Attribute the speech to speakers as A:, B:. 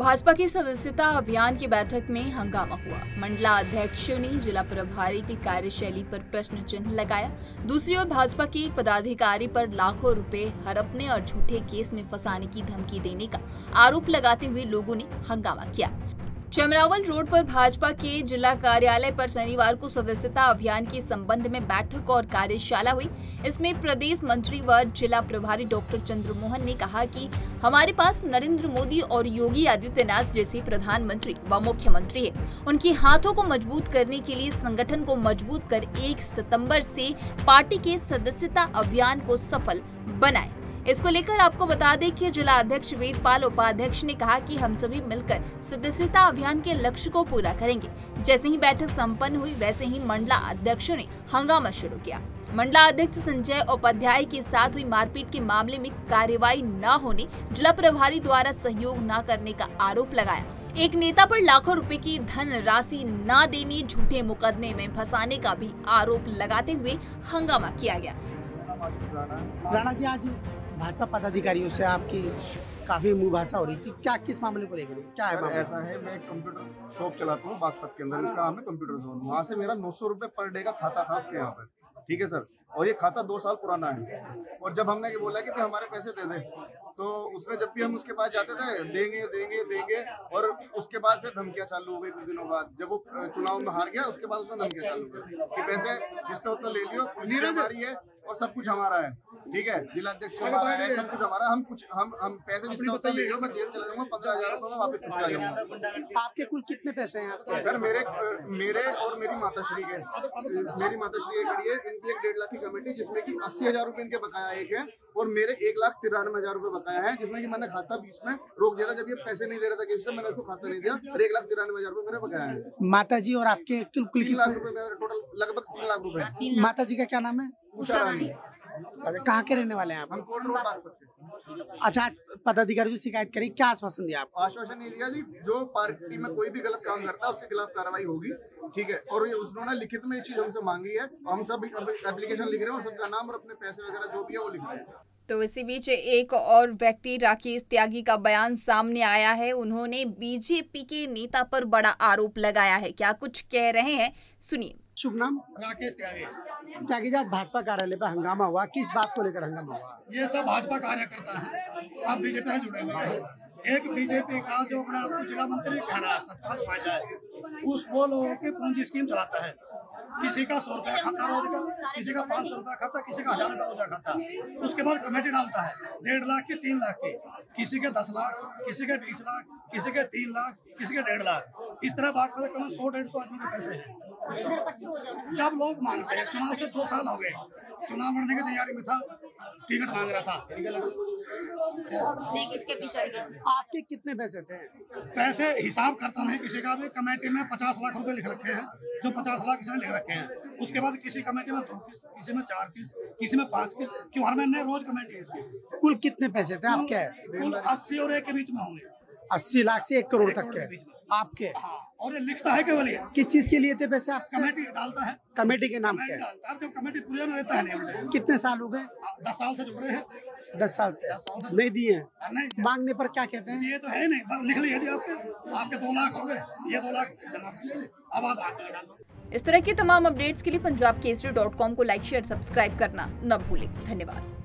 A: भाजपा की सदस्यता अभियान की बैठक में हंगामा हुआ। मंडला अध्यक्षों ने जिला प्रभारी की कार्यशैली पर प्रश्न चिन्ह लगाया। दूसरी ओर भाजपा के एक पदाधिकारी पर लाखों रुपए हड़पने और झूठे केस में फंसाने की धमकी देने का आरोप लगाते हुए लोगों ने हंगामा किया। चमरावल रोड पर भाजपा के जिला कार्यालय पर शनिवार को सदस्यता अभियान के संबंध में बैठक और कार्यशाला हुई। इसमें प्रदेश मंत्री व जिला प्रभारी डॉक्टर चंद्रमोहन ने कहा कि हमारे पास नरेंद्र मोदी और योगी आदित्यनाथ जैसे प्रधानमंत्री व मुख्यमंत्री है। उनके हाथों को मज़बूत करने के लिए संगठन को मज़बूत कर एक सितंबर से पार्टी के सदस्यता अभियान को सफल बनाए। इसको लेकर आपको बता दें कि जिला अध्यक्ष वेदपाल उपाध्यक्ष ने कहा कि हम सभी मिलकर सदस्यता अभियान के लक्ष्य को पूरा करेंगे। जैसे ही बैठक सम्पन्न हुई, वैसे ही मंडला अध्यक्षों ने हंगामा शुरू किया। मंडला अध्यक्ष संजय उपाध्याय के साथ हुई मारपीट के मामले में कार्यवाही न होने, जिला प्रभारी द्वारा सहयोग न करने का आरोप लगाया। एक नेता पर लाखों रुपए की धन राशि न देने, झूठे मुकदमे में फंसाने का भी आरोप लगाते हुए हंगामा किया गया।
B: राणा जी, आज भाजपा पदाधिकारियों से आपकी काफ़ी मुँह भाषा हो रही थी। क्या किस मामले को लेकर? क्या है?
C: ऐसा है मैं कंप्यूटर शॉप चलाता हूँ बागपत के अंदर इसका नाम है कंप्यूटर जोन वहाँ से मेरा नौ सौ पर डे का खाता था उसके यहाँ पर। ठीक है सर? और ये खाता दो साल पुराना है। और जब हमने बोला कि हमारे पैसे दे दे तो उसने जब भी हम उसके पास जाते थे देंगे देंगे देंगे और उसके बाद फिर धमकियाँ चालू हो गई कुछ दिनों बाद। जब वो चुनाव में हार गया उसके बाद उसने धमकियाँ चालू कर कि पैसे जिससे उतना ले लियो हमारी है और सब कुछ हमारा है। ठीक है जिला अध्यक्ष का हमारा है सब कुछ हमारा हम कुछ हम हम पैसे जिससे मैं जेल चला जाऊँगा पंद्रह हज़ार रुपये में वापस छुट जाऊँगा।
B: आपके कुल कितने पैसे हैं? आपके
C: सर मेरे मेरे और मेरी माताश्री के मेरी माताश्री एक खड़ी है इनकी एक डेढ़ लाख की कमेटी जिसमें कि अस्सी हज़ार रुपए इनके बकाया एक है और मेरे एक लाख तिरानवे हज़ार रुपए बकाया है जिसमें कि मैंने खाता बीच में रोक दिया था जब ये पैसे नहीं दे रहा था किसी से मैंने उसको खाता नहीं दिया और एक लाख तिरानवे हज़ार रुपए मेरे बकाया है।
B: माता जी और आपके कुल कुल
C: तीन लाख
B: कितने?
C: रुपए मेरा टोटल लगभग तीन लाख रुपए।
B: माता जी का क्या नाम है?
C: उषा रानी।
B: कहाँ के रहने वाले हैं आप? अच्छा पदाधिकारी से शिकायत करी क्या आश्वासन दिया आप
C: आश्वासन नहीं दिया जी जो पार्टी में कोई भी गलत काम करता है उसके खिलाफ कार्रवाई होगी ठीक है? और ये उन्होंने लिखित में ये चीज़ हमसे मांगी है हम सब एप्लीकेशन लिख रहे हैं और सबका नाम और अपने पैसे वगैरह जो भी है वो लिख रहे हैं।
A: तो इसी बीच एक और व्यक्ति राकेश त्यागी का बयान सामने आया है। उन्होंने बीजेपी के नेता पर बड़ा आरोप लगाया है। क्या कुछ कह रहे हैं? सुनिए।
B: शुभ नाम?
D: राकेश त्यागी।
B: त्यागी जी आज भाजपा कार्यालय पर हंगामा हुआ। किस बात को लेकर हंगामा हुआ?
D: ये सब भाजपा कार्यकर्ता है। सब बीजेपी से जुड़े हुए हैं। एक बीजेपी का जो अपना जिला मंत्री कह रहा है सतपाल उपाध्याय, उस वो लोगों की पूंजी स्कीम चलाता है। किसी का सौ रुपया खाता रोज का किसी का पाँच सौ रुपया खाता, किसी का हज़ार रुपया रोजा खाता। उसके बाद कमेटी डालता है, डेढ़ लाख की, तीन लाख की। किसी के दस लाख, किसी के बीस लाख, किसी के तीन लाख, किसी के डेढ़ लाख। इस तरह बात करें कम सौ डेढ़ सौ आदमी के पैसे हैं। जब लोग मांगते हैं, चुनाव से दो साल हो गए। चुनाव लड़ने की तैयारी में था, टिकट मांग रहा था।
B: आपके कितने पैसे थे?
D: पैसे हिसाब करता नहीं किसी का भी। कमेटी में पचास लाख रुपए लिख रखे हैं। जो पचास लाख किसी ने लिख रखे हैं। उसके बाद किसी कमेटी में दो किस्त किसी में चार किस्त किसी में पाँच किस्त क्यों हर महीने रोज कमेटी है इसकी?
B: कुल कितने पैसे थे आपके?
D: कुल अस्सी और एक के बीच में होंगे।
B: अस्सी लाख से एक करोड़ तक के। आपके?
D: हाँ और ये लिखता है केवल ये।
B: किस चीज़ के लिए थे पैसे आप
D: कमेटी डालता है।
B: कमेटी के नाम
D: कमेटी
B: के।
D: डालता है। जब कमेटी पूरी देता है
B: कितने साल हो गए?
D: हाँ, दस साल से जुड़ रहे हैं।
B: दस साल से। नहीं दिए हैं। मांगने पर क्या कहते हैं?
D: ये तो है नहीं। बस लिख लिया आपके आपके दो लाख हो गए। ये दो लाख जमा कर अब आप आगे
A: इस तरह के तमाम अपडेट्स के लिए पंजाब केसरी डॉट कॉम को लाइक शेयर सब्सक्राइब करना न भूलें। धन्यवाद।